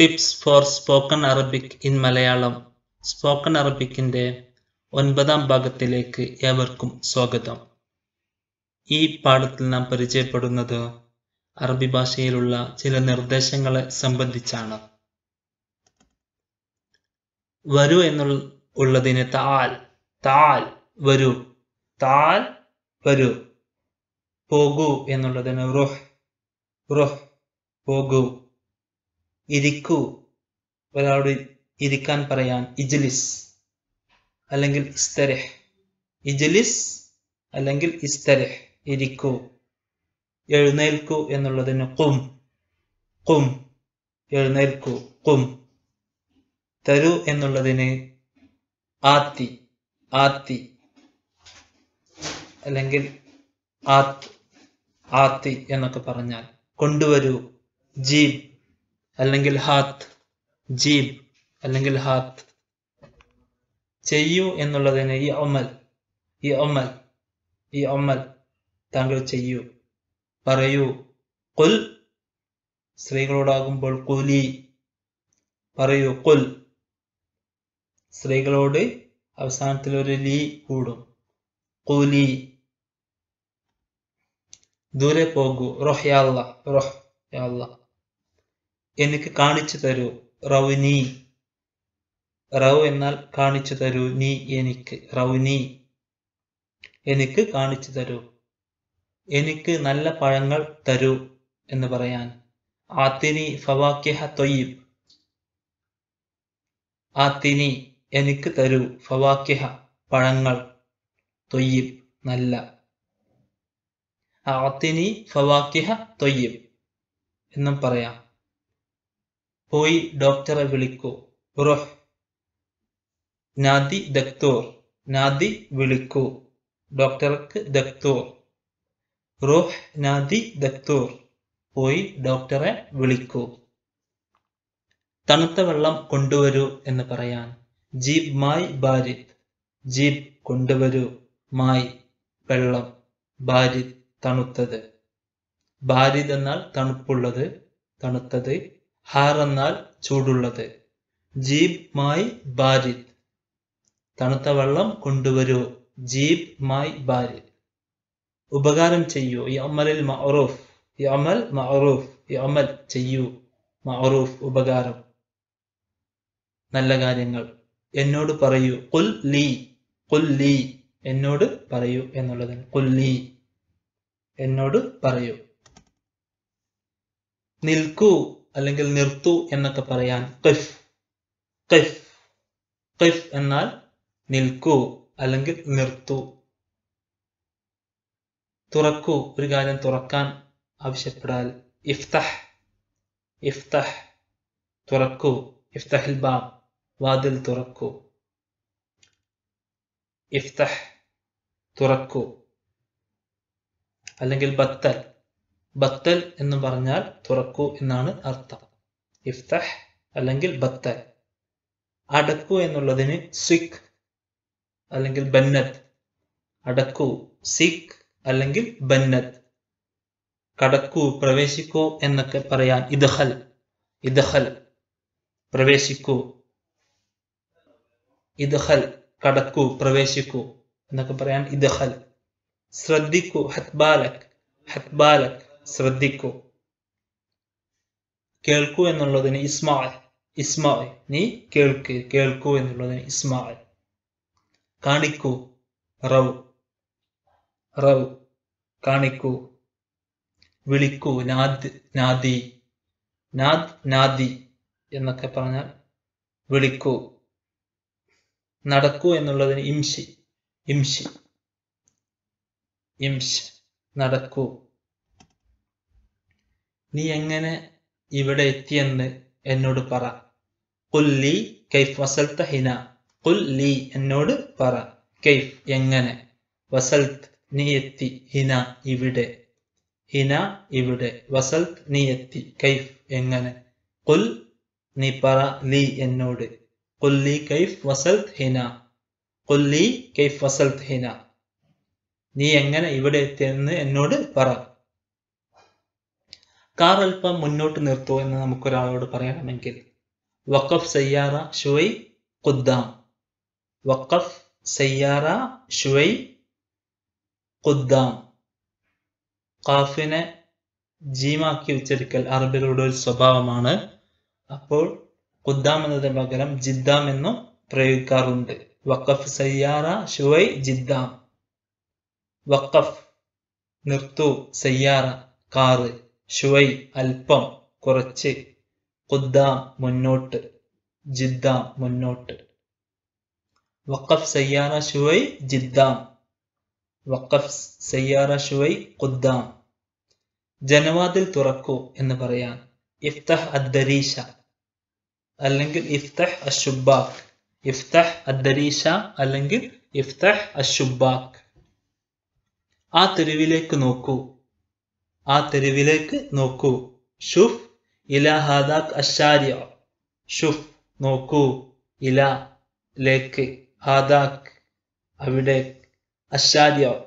Tips for spoken Arabic in Malayalam. Spoken അറബിക്കിന്റെ ഒൻപതാം ഭാഗത്തിലേക്ക് ഏവർക്കും സ്വാഗതം. ഈ പാഠത്തിൽ നാം പരിചയപ്പെടുന്നത് അറബി ഭാഷയിലുള്ള ചില നിർദ്ദേശങ്ങളെ സംബന്ധിച്ചാണ്. വരൂ എന്നുള്ളതിന് താൽ താൽ വരൂ താൽ വരൂ പോകൂ എന്നുള്ളതിന് റുഹ് റുഹ് പോകൂ. ഇരിക്കൂ. ഒരാളോട് ഇരിക്കാൻ പറയാൻ ഇജ്ലിസ് അല്ലെങ്കിൽ ഇസ്തരഹ്. ഇജ്ലിസ് അല്ലെങ്കിൽ ഇസ്തരഹ്. ഇരിക്കൂ. എഴുന്നേൽക്കൂ എന്നുള്ളതിന് കും കും എഴുന്നേൽക്കൂ. കും തരൂ എന്നുള്ളതിന് ആത്തി. ആത്തി. അല്ലെങ്കിൽ ആത്ത്. ആത്തി എന്നൊക്കെ പറഞ്ഞാൽ കൊണ്ടുവരൂ. ജീബ് അല്ലെങ്കിൽ ഹാത്ത് ജീബ് അല്ലെങ്കിൽ ഹാത്ത്. ചെയ്യൂ എന്നുള്ളതിന് ഈ ഒമൽ ഈ ഒമൽ ഈ ഒമൽ താങ്കൾ ചെയ്യൂ പറയൂ. കുൽ സ്ത്രീകളോടാകുമ്പോൾ കുലി പറയൂ. കുൽ സ്ത്രീകളോട് അവസാനത്തിൽ ഒരു ലീ കൂടും. കൂലി ദൂരെ പോകൂ. റൊഹ്യാള്ള റൊഹ്യാള്ള റൊഹ് യാള്ള എനിക്ക് കാണിച്ചു തരൂ. റൗനി റൗ എന്നാൽ കാണിച്ചു തരൂ. നീ എനിക്ക്. റൗനി എനിക്ക് കാണിച്ചു തരൂ. എനിക്ക് നല്ല പഴങ്ങൾ തരൂ എന്ന് പറയാൻ. ആത്തിനി ഫവാക്കിഹ തൊയ്യബ്. ആത്തിനി എനിക്ക് തരൂ. ഫവാക്കിഹ പഴങ്ങൾ തൊയ്യബ്. നല്ല. ആത്തിനി ഫവാക്കിഹ തൊയ്യബ് എന്നും പറയാം. പോയി ഡോക്ടറെ വിളിക്കൂ. റുഹ്. നാദി ദക്തൂർ. നാദി വിളിക്കൂ. ഡോക്ടർക്ക് ദക്തൂർ. റുഹ് നാദി ദക്തൂർ. പോയി ഡോക്ടറെ വിളിക്കൂ. തണുത്ത വെള്ളം കൊണ്ടുവരൂ എന്ന് പറയാൻ. ജീബ് മായ് ബാരിദ് ജീബ് കൊണ്ടുവരൂ. മായ് വെള്ളം. ബാരിദ് തണുത്തത്. ബാരിദ് എന്നാൽ തണുപ്പുള്ളത് തണുത്തത് ഹാർ എന്നാൽ ചൂടുള്ളത്. ജീബ് മായി ബാരിത് തണുത്ത വെള്ളം കൊണ്ടുവരൂ. ജീബ് മായി ബാരി ഉപകാരം ചെയ്യൂ. ഈ അമലിൽ മഅറൂഫ്. ഈ അമൽ മഅറൂഫ്. ഈ അമൽ ചെയ്യൂ. മഅറൂഫ് ഉപകാരം. നല്ല കാര്യങ്ങൾ. എന്നോട് പറയൂ. കുൽ ലീ. കുൽ ലീ. എന്നോട് പറയൂ എന്നുള്ളതിന് കുൽ ലീ. എന്നോട് പറയൂ. നിൽക്കൂ. അല്ലെങ്കിൽ നിർത്തു എന്നൊക്കെ പറയാൻ കഫ്. കഫ്. കഫ് എന്നാൽ നിൽക്കൂ അല്ലെങ്കിൽ നിർത്തു. തുറക്കൂ. ഒരു കാര്യം തുറക്കാൻ ആവശ്യപ്പെടാൽ ഇഫ്തഹ്. ഇഫ്തഹ്. തുറക്കൂ. ഇഫ്തഹിൽ ബാബ് വാതിൽ തുറക്കൂ. ഇഫ്തഹ്. തുറക്കൂ. അല്ലെങ്കിൽ ബത്തൽ. ബത്തൽ എന്ന് പറഞ്ഞാൽ തുറക്കൂ എന്നാണ് അർത്ഥം. ഇഫ്തഹ് അല്ലെങ്കിൽ ബത്തൽ. അടക്കൂ എന്നുള്ളതിന് സിഖ് അല്ലെങ്കിൽ ബന്നത് അടക്കൂ. സിഖ് അല്ലെങ്കിൽ ബന്നത് കടക്കൂ പ്രവേശിക്കൂ എന്നൊക്കെ പറയാൻ ഇദ്ഹൽ ഇദ്ഹൽ പ്രവേശിക്കൂ. ഇദ്ഹൽ കടക്കൂ പ്രവേശിക്കൂ എന്നൊക്കെ പറയാൻ ഇദ്ഹൽ ശ്രദ്ധിക്കൂ ഹത്ബാലക്. ഹത്ബാലക്. ശ്രദ്ധിക്കൂ. കേൾക്കൂ എന്നുള്ളതിന് ഇസ്മാൽ ഇസ്മാൽ. നീ കേൾക്ക് കേൾക്കൂ എന്നുള്ളതിന് ഇസ്മാൽ. കാണിക്കൂ റവ്. റവ് കാണിക്കൂ. വിളിക്കൂ നാദ് നാദി. നാദ് നാദി എന്നൊക്കെ പറഞ്ഞാൽ വിളിക്കൂ. നടക്കൂ എന്നുള്ളതിന് ഇംഷി ഇംഷി. ഇംഷ് നടക്കൂ. നീ എങ്ങനെ ഇവിടെ എത്തിയെന്ന് എന്നോട് പറ. കുല്ലി കൈഫ് വസൽത്ത ഹിന. കുല്ലി എന്നോട് പറ. കൈഫ് എങ്ങനെ? വസൽത്ത് നീ എത്തി ഹിന ഇവിടെ. ഹിന ഇവിടെ. വസൽത്ത് നീ എത്തി കൈഫ് എങ്ങനെ? കുൽ നീ പറ ലീ എന്നോട്. കുല്ലി കൈഫ് വസൽത്ത് ഹിന. കുല്ലി കൈഫ് വസൽത്ത് ഹിന. നീ എങ്ങനെ ഇവിടെ എത്തിയെന്ന് എന്നോട് പറ. കാർ അല്പം മുന്നോട്ട് നിർത്തൂ എന്ന് നമുക്കൊരാളോട് പറയണമെങ്കിൽ വഖഫ് സയ്യാറ ഷുവൈ ഖുദ്ദാം. വഖഫ് സയ്യാറ ഷുവൈ ഖുദ്ദാം. ഖാഫിനെ ജീമാക്കി ഉച്ചരിക്കൽ അറബികളുടെ ഒരു സ്വഭാവമാണ്. അപ്പോൾ ഖുദ്ദാം എന്നതിന് പകരം ജിദ്ദാം എന്നും പ്രയോഗിക്കാറുണ്ട്. വഖഫ് സയ്യാറ ഷുവൈ ജിദ്ദാം. വഖഫ് നിർത്തു സയ്യാറ കാറ്. ഷുവൈ അല്പം കുറച്ച് ഖുദ്ദാം മുന്നോട്ട് ജിദ്ദാം മുന്നോട്ട്. വഖഫ് സയ്യാറ ഷുവൈ ജിദ്ദാം. വഖഫ് സയ്യാറ ഷുവൈ ഖുദ്ദാം. ജനവാതിൽ തുറക്കൂ എന്ന് പറയാൻ ഇഫ്തഹ് അദ്ദരീഷ അല്ലെങ്കിൽ ഇഫ്തഹ് അഷുബാഖ് ഇഫ്തഹ് അദ്ദരീഷ അല്ലെങ്കിൽ ഇഫ്തഹ് അഷുബാഖ് ആ തെരുവിലേക്ക് നോക്കൂ. ആ തെരുവിലേക്ക് നോക്കൂ. ഷുഫ് ഇല ഹാദാഖ് അഷാരിയ ഷുഫ് നോക്കൂ. ഇല ലേക്ക് ഹാദാക് അവിടെ അഷാരിയ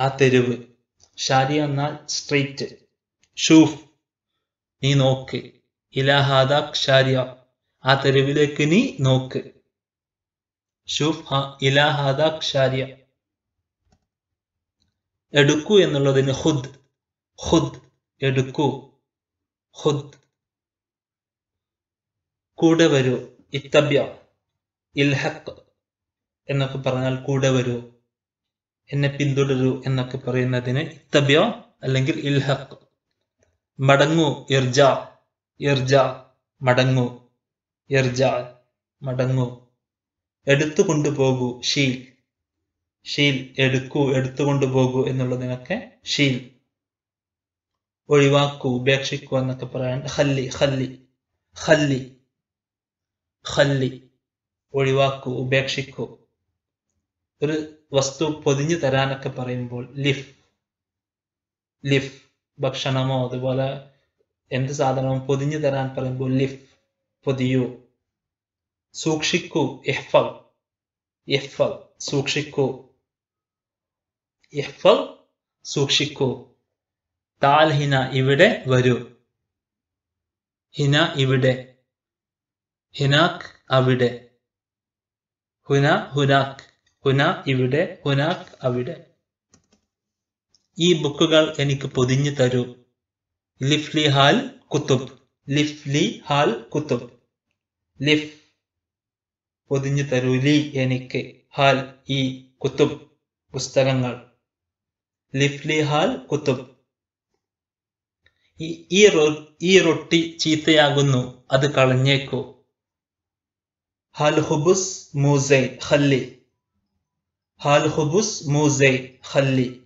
ആ തെരുവ്. ഷാരി എന്നാൽ സ്ട്രീറ്റ്. ഷൂഫ് നീ നോക്ക്. ഇല ഹാദാഖ് ഷാരിയ ആ തെരുവിലേക്ക് നീ നോക്ക്. ഷൂഫ് ഇല ഹാദാഖ് ഷാരിയ എടുക്കൂ എന്നുള്ളതിന് ഹുദ്. ഹുദ് എടുക്കൂ. ഖുദ്. കൂടെ വരൂ. ഇത്തബ്യ. ഇൽഹക് എന്നൊക്കെ പറഞ്ഞാൽ കൂടെ വരൂ. എന്നെ പിന്തുടരൂ എന്നൊക്കെ പറയുന്നതിന് ഇത്തബ്യ അല്ലെങ്കിൽ ഇൽഹഖ്. മടങ്ങൂ. ഇർജ. ഇർജ. മടങ്ങൂ. ഇർജ. മടങ്ങൂ. എടുത്തു കൊണ്ടുപോകൂ. ഷീൽ. ഷീൽ എടുക്കൂ. എടുത്തു കൊണ്ടുപോകൂ എന്നുള്ളതിനൊക്കെ ഷീൽ. ഒഴിവാക്കൂ ഉപേക്ഷിക്കൂ എന്നൊക്കെ പറയാൻ ഹല്ലി ഹല്ലി ഹല്ലി ഹല്ലി ഒഴിവാക്കൂ ഉപേക്ഷിക്കൂ ഒരു വസ്തു പൊതിഞ്ഞു തരാനൊക്കെ പറയുമ്പോൾ ലിഫ് ലിഫ് ഭക്ഷണമോ അതുപോലെ എന്ത് സാധനവും പൊതിഞ്ഞു തരാൻ പറയുമ്പോൾ ലിഫ് പൊതിയൂ സൂക്ഷിക്കൂ ഇഹ്ഫൽ ഇഹ്ഫൽ സൂക്ഷിക്കൂ ഇഹ്ഫൽ സൂക്ഷിക്കൂ താൽ ഹിന ഇവിടെ വരൂ. ഹിന ഇവിടെ. ഹിനാക് അവിടെ. ഹുന ഹുനാക്. ഹുന ഇവിടെ. ഹുനാക് അവിടെ. ഈ ബുക്കുകൾ എനിക്ക് പൊതിഞ്ഞു തരൂ. ലിഫ്ലി ഹാൽ കുത്തുബ്. ലിഫ്ലി ഹാൽ കുത്തുബ്. ലിഫ് പൊതിഞ്ഞു തരൂ. ലി എനിക്ക് ഹാൽ ഈ കുത്തുബ് പുസ്തകങ്ങൾ. ലിഫ്ലി ഹാൽ കുത്തുബ്. ഈ ഈ റൊട്ടി ചീത്തയാകുന്നു അത് കളഞ്ഞേക്കൂ. ഹൽഹുബുസ് മൂസൈ ഖല്ലി. ഹാൽ ഹുബുസ് മൂസൈ ഖല്ലി.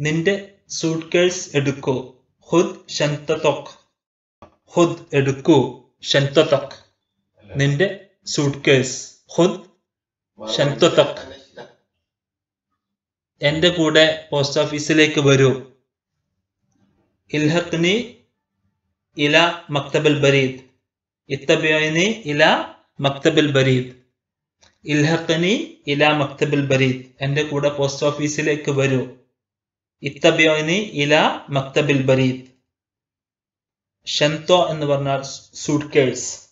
നിന്റെ സൂട്ട് എടുക്കോ. ഹുദ് ഷന്തതൊക് ഹുദ് എടുക്കൂ ഷന്തതൊക് നിന്റെ സൂട്ട് കേസ് ഹുദ് ഷന്തതൊക് എന്റെ കൂടെ പോസ്റ്റ് ഓഫീസിലേക്ക് വരൂ. ഇൽഹഖ്നി ഇല മക്തബൽ ബരീദ്. ഇത്തബിയനി ഇല മക്തബൽ ബരീദ്. ഇൽഹഖ്നി ഇല മക്തബൽ ബരീദ്. എന്റെ കൂടെ പോസ്റ്റ് ഓഫീസിലേക്ക് വരൂ. ഇത്തബിയോനി ഇല മക്തബിൽ ബരീദ്. ഷന്തോ എന്ന് പറഞ്ഞാൽ സൂട്ട് കേസ്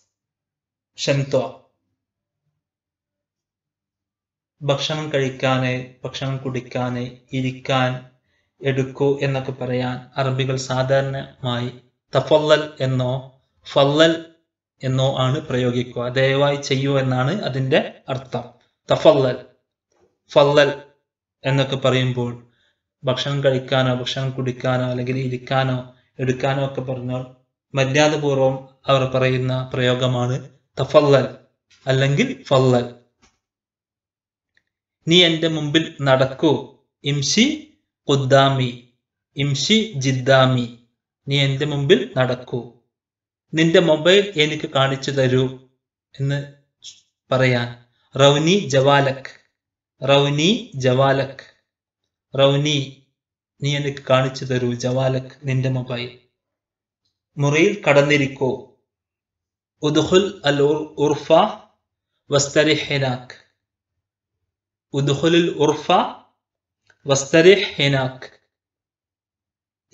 ഷന്തോ ഭക്ഷണം കഴിക്കാന് ഭക്ഷണം കുടിക്കാന് ഇരിക്കാൻ എടുക്കൂ എന്നൊക്കെ പറയാൻ അറബികൾ സാധാരണമായി തഫല്ലൽ എന്നോ ഫല്ലൽ എന്നോ ആണ് പ്രയോഗിക്കുക. ദയവായി ചെയ്യൂ എന്നാണ് അതിന്റെ അർത്ഥം. തഫല്ലൽ ഫല്ലൽ എന്നൊക്കെ പറയുമ്പോൾ ഭക്ഷണം കഴിക്കാനോ ഭക്ഷണം കുടിക്കാനോ അല്ലെങ്കിൽ ഇരിക്കാനോ എടുക്കാനോ ഒക്കെ പറഞ്ഞാൽ മര്യാദപൂർവം അവർ പറയുന്ന പ്രയോഗമാണ് തഫല്ലൽ അല്ലെങ്കിൽ ഫല്ലൽ. നീ എന്റെ മുമ്പിൽ നടക്കൂ. ഇംഷി ഖുദ്ദാമി ഇംഷി ജിദ്ദാമി നീ എന്റെ മുമ്പിൽ നടക്കൂ. നിന്റെ മൊബൈൽ എനിക്ക് കാണിച്ചു തരൂ എന്ന് പറയാൻ. റൗനി ജവാലക് റൗനി ജവാലക് റൗനി നീ എനിക്ക് കാണിച്ചു തരൂ ജവാലക് നിന്റെ മൊബൈൽ. മുറിയിൽ കടന്നിരിക്കോ. ഉദ്ഹുൽ അൽ ഉർഫ വസ്തരിഹ് ഹിനാക്ക് ഉദ്ഹുൽ ഉർഫ വസ്തരിഹ് ഹിനാക്.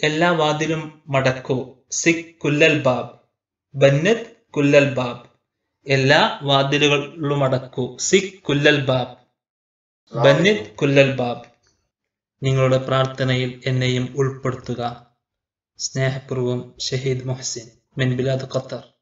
എല്ലാ വാതിലും മടക്കൂ. സിഖ് കുല്ലൽ ബാബ്. ബന്നത് കുല്ലൽ ബാബ്. എല്ലാ വാതിലുകളും അടക്കൂ സിഖ് കുല്ലൽ ബാബ്. ബന്നത് കുല്ലൽ ബാബ്. നിങ്ങളുടെ പ്രാർത്ഥനയിൽ എന്നെയും ഉൾപ്പെടുത്തുക. സ്നേഹപൂർവം ഷഹീദ് മൊഹസിൻ മെൻബിലാദ് ഖത്തർ.